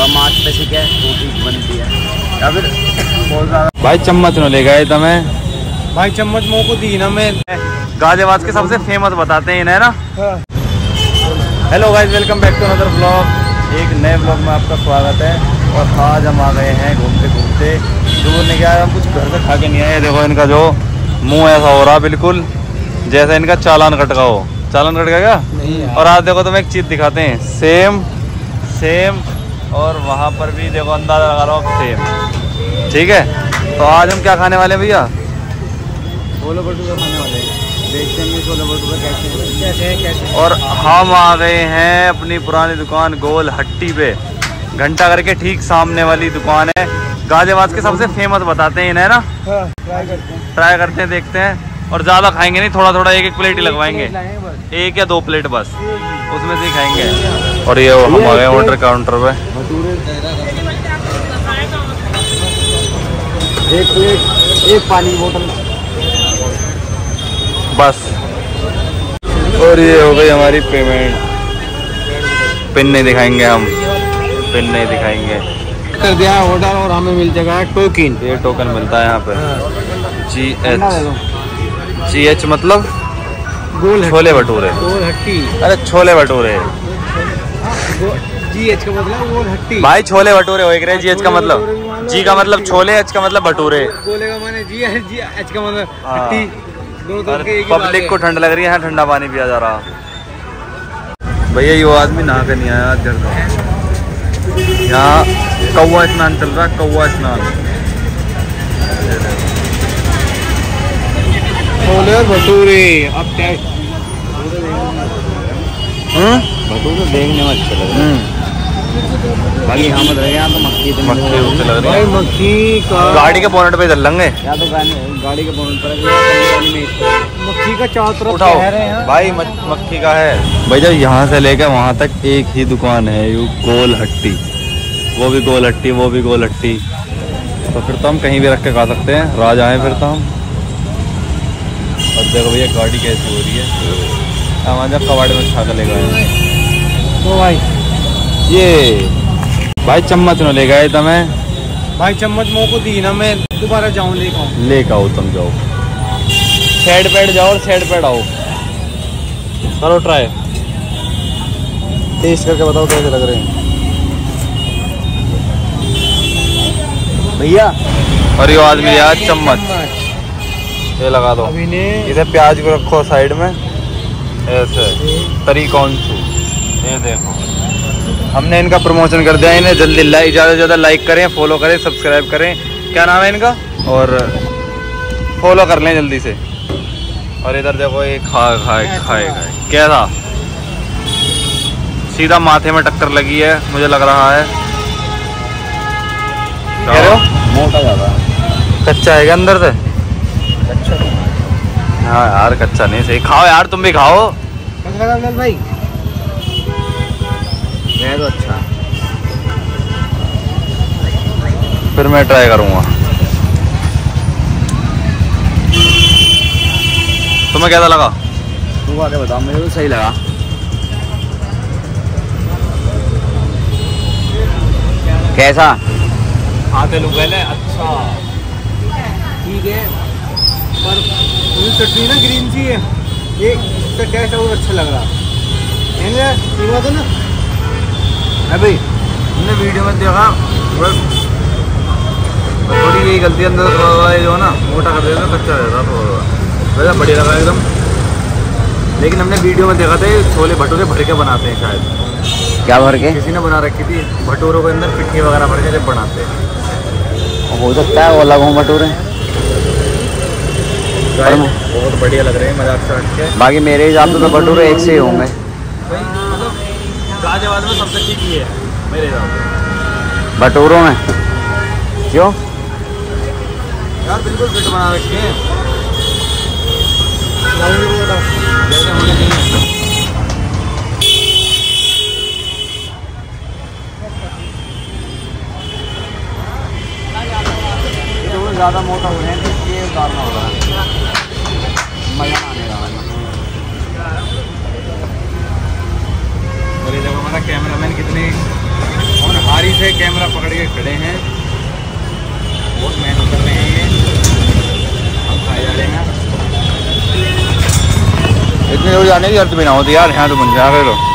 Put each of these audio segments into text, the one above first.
कम आँच पे सीखे ठीक बनती है। या फिर बहुत ज़्यादा भाई चम्मच न ले गए तुम्हें। भाई चम्मच मुँह को दी ना मैं। गाजियाबाद के सबसे फ़ेमस बताते हैं इन्हें ना? Hello guys welcome back to another blog एक नए ब्लॉग में आपका स्वागत है। और आज हम आ गए हैं घूमते घूमते। दूर नहीं गया हम कुछ घर से खा के नहीं आए। देखो इनका जो मुँह ऐसा हो रहा बिल्कुल जैसे इनका चालान कटका हो। चालान कटका क्या? और आज देखो तुम्हें एक चीज़ दिखाते हैं। सेम सेम और वहाँ पर भी देखो अंदाज़ा लगा लो सेम ठीक है? तो आज हम क्या खाने वाले हैं भैया? छोले भटूरे खाने वाले हैं। देखते हैं छोले भटूरे कैसे कैसे है कैसे और हम आ गए हैं अपनी पुरानी दुकान गोल हट्टी पे। घंटा करके ठीक सामने वाली दुकान है। गाजियाबाद के सबसे फ़ेमस बताते हैं इन्हें ना? हाँ ट्राई करते हैं। ट्राई करते हैं देखते हैं। और ज़्यादा खाएँगे नहीं थोड़ा थोड़ा एक एक प्लेट ही लगवाएँगे एक या दो प्लेट बस उसमें से खाएँगे। और ये हम आ गए ऑर्डर काउंटर पे। एक प्लेट एक पानी बोतल बस। और ये हो गई हमारी पेमेंट पिन नहीं दिखाएँगे हम। पिन नहीं दिखाएँगे। कर दिया है ऑर्डर और हमें मिल जाएगा टोकिन ये टोकन मिलता है यहाँ पे। जी एच जी एच मतलब? गोल छोले भटूरे। गोल हट्टी अरे छोले भटूरे। जी एच का मतलब गोल हट्टी भाई छोले भटूरे हो रहे जी एच का मतलब। जी का मतलब छोले एच का मतलब भटूरे। गोले का माने जी जी एच का मतलब हाँ। हट्टी दोनों तरह के पब्लिक ठंड लग रही है ठंडा पानी पिया जा रहा। भैया ये आदमी नहा के नहीं आया घर का। यहाँ कौवा स्नान चल रहा है कौवा स्नान। छोले भटूरे अब? भटूरे देखने में अच्छे लग रहे हम्म, हैं बाकी यहाँ मत रहे यहाँ तो मक्खी इतनी मक्खी है। लग रही है। मक्खी का गाड़ी के बोनट पे चल लेंगे। या तो गाड़ी के बोनट पर है। मक्खी का चारों तरफ़ उठाओ। कह रहे हैं। भाई मक्खी का है। भाई जब यहाँ से लेकर वहाँ तक एक ही दुकान है यू गोल हट्टी वो भी गोल हट्टी वो भी गोल हट्टी तो फिर तो हम कहीं भी रख के खा सकते हैं। राज आए फिर तो हम। देखो भैया गाड़ी कैसी हो रही है। हम आज कबाड़ में कर ले गए तो भाई। ये भाई चम्मच न ले गए तुम्हें भाई चम्मच मुँह को दी ना मैं दोबारा जाऊँ लेकर आऊँ। लेकर आओ तुम जाओ। साइड पैड जाओ और साइड पैड आओ। करो ट्राई टेस्ट करके बताओ कैसे लग रहे हैं। भैया। और ये आदमी यार चम्मच। ये लगा दो। अभी ने इसे प्याज को रखो साइड में। ऐसे। तरी कौन सी? ये देखो। हमने इनका प्रमोशन कर दिया। इन्हें जल्दी लाइक ज़्यादा से ज़्यादा लाइक करें फॉलो करें सब्सक्राइब करें। क्या नाम है इनका? और फॉलो कर लें जल्दी से। और इधर देखो ये खा खाए खाए खाए कैसा सीधा माथे में टक्कर लगी है मुझे लग रहा है। कह रहे हो? मोटा ज़्यादा। कच्चा है क्या अंदर से? हाँ यार कच्चा नहीं सही। खाओ यार तुम भी खाओ। भाई। तो अच्छा। फिर मैं ट्राई करूँगा। तुम्हें कैसा लगा? तुम आगे बताओ मुझे तो सही लगा। कैसा? आते लोग पहले अच्छा। ठीक है। पर मुझे चटनी ना ग्रीन सी है। ये इसका टेस्ट और अच्छा लग रहा। है बात है ना। अभी हमने वीडियो में देखा बस। थोड़ी यही गलती अंदर जो है ना मोटा कर देता कच्चा रहता थोड़ा वैसा बढ़िया लगा एकदम। लेकिन हमने वीडियो में देखा था छोले भटूरे भर के बनाते हैं शायद। क्या भर के? किसी ने बना रखी थी भटूरों के अंदर पिट्ठी वगैरह भर के जब बनाते हैं। हो सकता है वो अलग हों भटूरे। बहुत बढ़िया लग रहे हैं मज़ाक से हट के। बाकी मेरे हिसाब से तो भटूरे एक से ही होंगे। मतलब गाजियाबाद में सबसे ठीक ही है मेरे हिसाब से। भटूरों में। क्यों? यार बिल्कुल फिट बना रखे हैं। जैसे होने चाहिए ज़्यादा मोटा हो रहे हैं तो इसलिए उतारना हो। खड़े हैं। बहुत मेहनत कर रहे हैं ये। हम खाए जा रहे हैं इतनी दूर जाने की ज़रूरत भी ना होती यार यहाँ तो बन जा रहे लोग।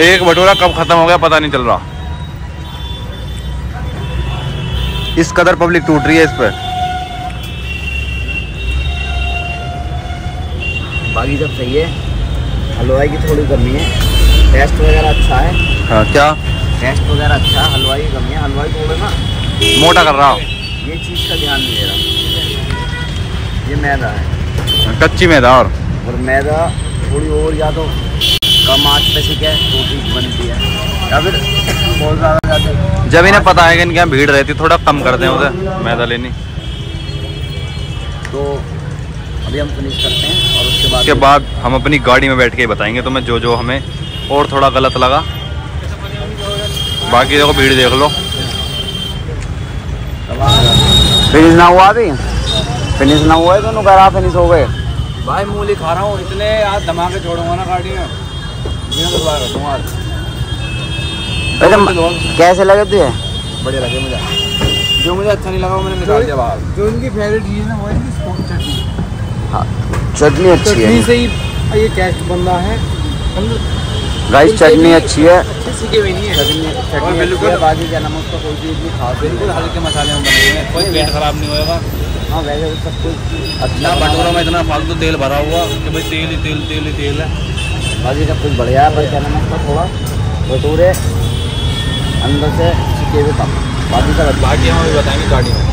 एक भटूरा कब खत्म हो गया पता नहीं चल रहा। इस कदर पब्लिक टूट रही है इस पर बाकी सब सही है हलवाई की थोड़ी कमी है। टेस्ट वगैरह अच्छा है। हाँ क्या? टेस्ट वगैरह अच्छा है हलवाई कमी है। हलवाई थोड़े ना मोटा कर रहा हो। ये चीज़ का ध्यान नहीं दे रहा। ये मैदा है। कच्ची मैदा और। और मैदा थोड़ी और या तो कम आँच पे सीखे रोटी बनती है। या फिर बहुत ज़्यादा ज़्यादा जब इन्हें पता है कि इनके यहाँ भीड़ रहती थोड़ा कम कर दें उसे मैदा लेनी। तो अभी हम फिनिश करते हैं और उसके बाद उसके बाद हम अपनी गाड़ी में बैठ के ही बताएँगे तुम्हें जो जो हमें और थोड़ा गलत लगा। बाकी देखो भीड़ देख लो। फिनिश ना हुआ अभी? फिनिश ना हुआ है दोनों करा फिनिश हो गए। भाई मूली खा रहा हूँ इतने आज धमाके छोड़ूँगा ना गाड़ी में। वैसे कैसे लगे तुझे? बढ़िया लगे मुझे। जो मुझे अच्छा नहीं लगा वो मैंने निकाल दिया बाहर। जो इनकी फेवरेट चीज़ है वो है इनकी स्पोर्ट चटनी। चटनी अच्छी चटनी से ही ये टेस्ट बन रहा है गाइस चटनी अच्छी है। बाकी क्या नमक तो कोई चीज़ नहीं। खा बिल्कुल हल्के मसाले में बने हुए हैं। कोई पेट खराब नहीं होएगा। हाँ वैसे सब कुछ अच्छा भटूरा में इतना फालतू तेल भरा हुआ कि भाई तेल ही तेल तेल ही तेल है। बाकी सब कुछ बढ़िया है पर क्या नाम उसका थोड़ा भटूरे अंदर से छिके हुए बाकी सब बाकी हम अभी बताएँगे गाड़ी में।